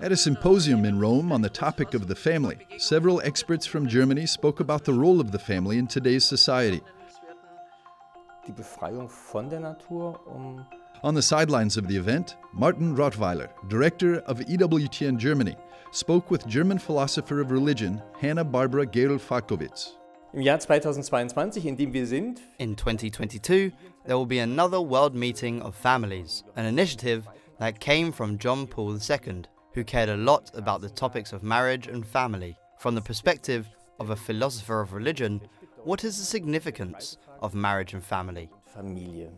At a symposium in Rome on the topic of the family, several experts from Germany spoke about the role of the family in today's society. Die Befreiung von der Natur, um On the sidelines of the event, Martin Rothweiler, director of EWTN Germany, spoke with German philosopher of religion Hanna Barbara Gerl-Falkovitz. 2022, in dem wir sind, In 2022, there will be another World Meeting of Families, an initiative that came from John Paul II, who cared a lot about the topics of marriage and family. From the perspective of a philosopher of religion, what is the significance of marriage and family? Familie.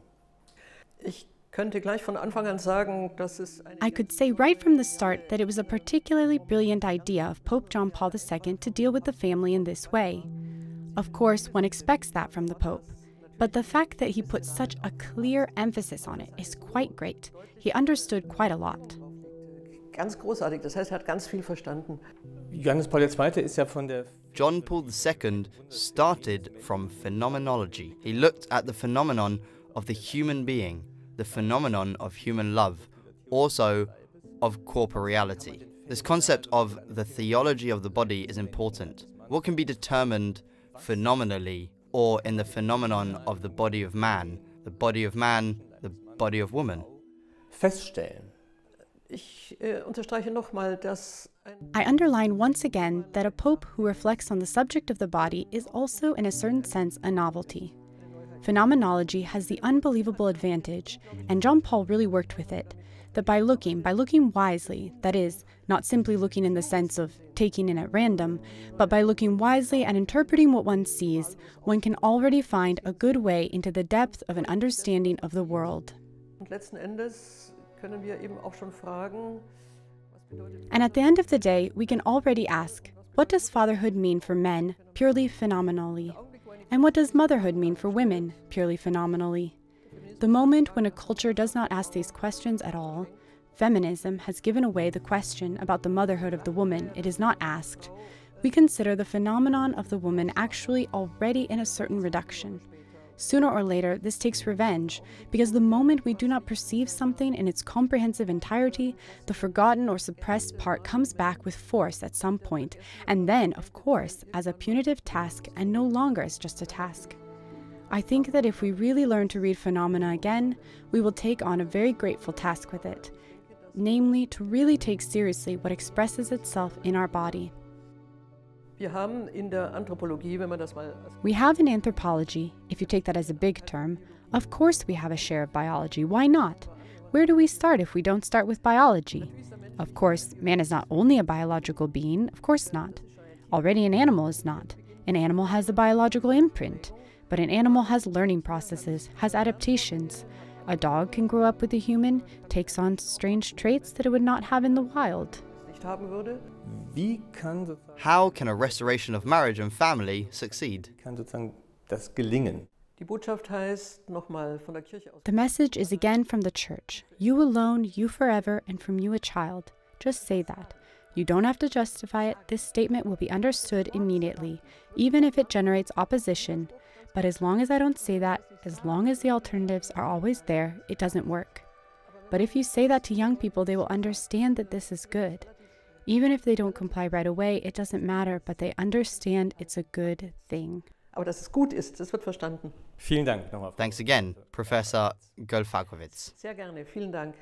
Ich könnte gleich von Anfang an sagen, dass es eine I could say right from the start that it was a particularly brilliant idea of Pope John Paul II to deal with the family in this way. Of course, one expects that from the Pope. But the fact that he put such a clear emphasis on it is quite great. He understood quite a lot. ganz großartig. Das heißt, er hat ganz viel verstanden. Johannes Paul II. ist ja von der John Paul II started from phenomenology. He looked at the phenomenon of the human being, the phenomenon of human love, also of corporeality. This concept of the theology of the body is important. What can be determined phenomenally or in the phenomenon of the body of man, the body of man, the body of woman? feststellen. Ich äh, unterstreiche nochmal, dass ein I underline once again that a pope who reflects on the subject of the body is also, in a certain sense, a novelty. Phenomenology has the unbelievable advantage, and John Paul really worked with it, that by looking, by looking wisely, that is, not simply looking in the sense of taking in at random, but by looking wisely and interpreting what one sees, one can already find a good way into the depth of an understanding of the world. und letzten Endes können wir eben auch schon fragen, And at the end of the day, we can already ask what does fatherhood mean for men, purely phenomenally? And what does motherhood mean for women, purely phenomenally? The moment when a culture does not ask these questions at all, feminism has given away the question about the motherhood of the woman it is not asked. We consider the phenomenon of the woman actually already in a certain reduction. Sooner or later, this takes revenge, because the moment we do not perceive something in its comprehensive entirety, the forgotten or suppressed part comes back with force at some point, and then, of course, as a punitive task and no longer as just a task. I think that if we really learn to read phenomena again, we will take on a very grateful task with it, namely to really take seriously what expresses itself in our body. Wir haben in der Anthropologie, wenn man das mal als We have in anthropology, if you take that as a big term, of course we have a share of biology. Why not? Where do we start if we don't start with biology? Of course, man is not only a biological being, of course not. Already an animal is not. An animal has a biological imprint, but an animal has learning processes, has adaptations. A dog can grow up with a human, takes on strange traits that it would not have in the wild. nicht haben würde. Wie kann sozusagen, How can a restoration of marriage and family succeed? kann sozusagen das gelingen? Die Botschaft heißt nochmal von der Kirche aus. The message is again from the church you alone, you forever, and from you a child. Just say that. You don't have to justify it. This statement will be understood immediately, even if it generates opposition. But as long as I don't say that, as long as the alternatives are always there, it doesn't work. But if you say that to young people, they will understand that this is good. Even if they don't comply right away, it doesn't matter, but they understand it's a good thing. Aber dass es gut ist, das wird verstanden. Vielen Dank nochmal. Thanks again, Professor Gerl-Falkovitz. Sehr gerne. Vielen Dank.